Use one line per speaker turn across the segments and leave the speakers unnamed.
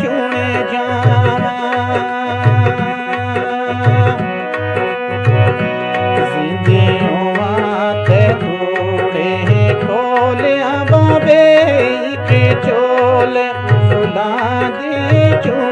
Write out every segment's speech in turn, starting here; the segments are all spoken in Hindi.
चुने जावा जिंदे खोल बाबे के चोल सुना दे चुन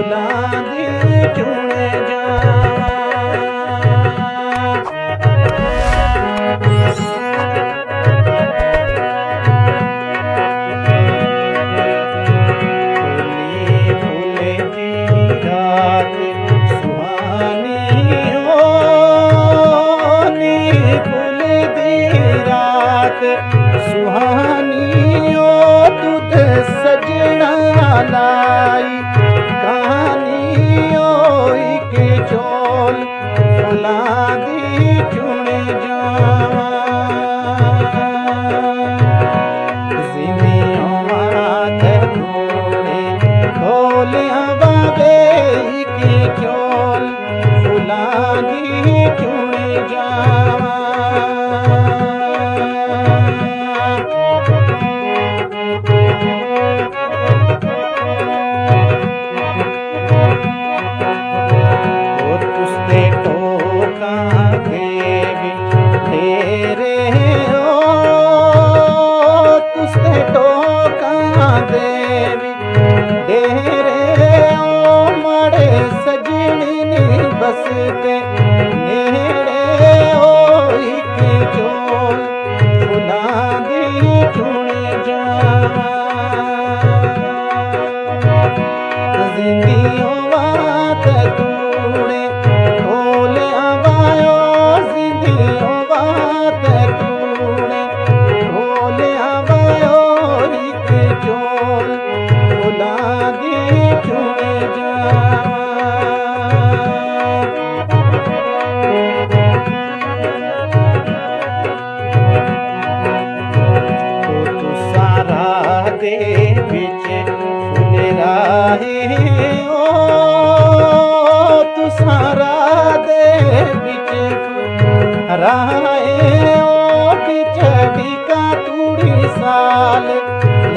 जा கருளா de